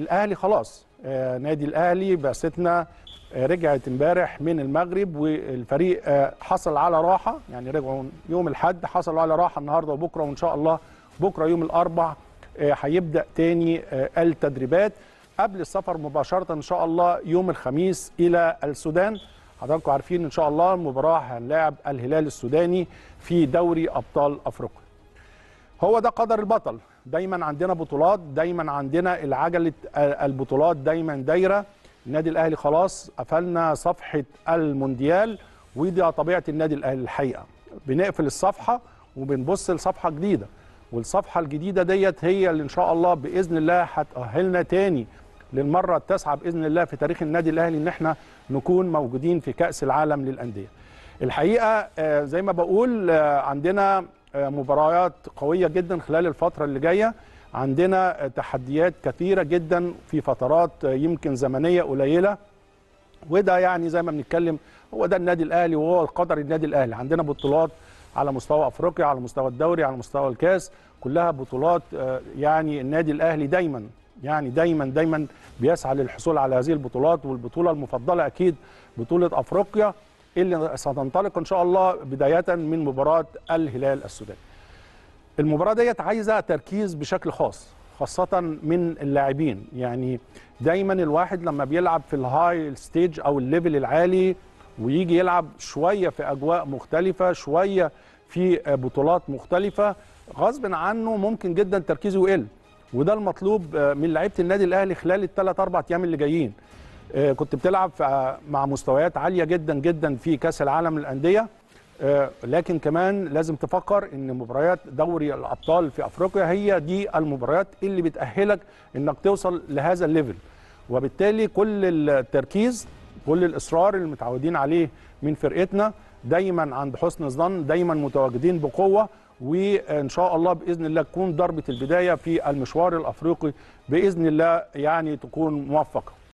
الأهلي خلاص آه نادي الأهلي بعثتنا آه رجعت امبارح من المغرب والفريق آه حصل على راحة يعني رجعوا يوم الأحد حصلوا على راحة النهارده وبكرة وإن شاء الله بكرة يوم الأربع هيبدأ تاني التدريبات. قبل السفر مباشرة إن شاء الله يوم الخميس إلى السودان. حضراتكم عارفين إن شاء الله المباراه هنلاعب الهلال السوداني في دوري أبطال أفريقيا. هو ده قدر البطل. دايما عندنا بطولات دايما عندنا العجلة البطولات دايما دايرة. النادي الأهلي خلاص قفلنا صفحة المونديال ودي طبيعة النادي الأهلي الحقيقة. بنقفل الصفحة وبنبص لصفحة جديدة والصفحة الجديدة ديت هي اللي إن شاء الله بإذن الله هتأهلنا تاني للمرة التاسعة بإذن الله في تاريخ النادي الأهلي إن إحنا نكون موجودين في كأس العالم للأندية. الحقيقة زي ما بقول عندنا مباريات قوية جدا خلال الفترة اللي جاية. عندنا تحديات كثيرة جدا في فترات يمكن زمنية قليلة. وده يعني زي ما بنتكلم هو ده النادي الأهلي وهو قدر النادي الأهلي. عندنا بطولات على مستوى أفريقيا على مستوى الدوري على مستوى الكاس كلها بطولات يعني النادي الأهلي دايما يعني دايما دايما بيسعى للحصول على هذه البطولات. والبطولة المفضلة أكيد بطولة أفريقيا. اللي ستنطلق إن شاء الله بداية من مباراة الهلال السوداني. المباراة ديت عايزة تركيز بشكل خاص خاصة من اللاعبين. يعني دايما الواحد لما بيلعب في ال high stage أو ال level العالي ويجي يلعب شوية في أجواء مختلفة شوية في بطولات مختلفة غصب عنه ممكن جدا تركيزه يقل. وده المطلوب من لعيبة النادي الأهلي خلال الثلاث أربع أيام اللي جايين. كنت بتلعب مع مستويات عالية جدا جدا في كأس العالم للأندية. لكن كمان لازم تفكر إن مباريات دوري الأبطال في أفريقيا هي دي المباريات اللي بتأهلك إنك توصل لهذا الليفل. وبالتالي كل التركيز كل الإصرار اللي متعودين عليه من فرقتنا دايما عند حسن الظن دايما متواجدين بقوة. وإن شاء الله بإذن الله تكون ضربة البداية في المشوار الأفريقي بإذن الله يعني تكون موفقة.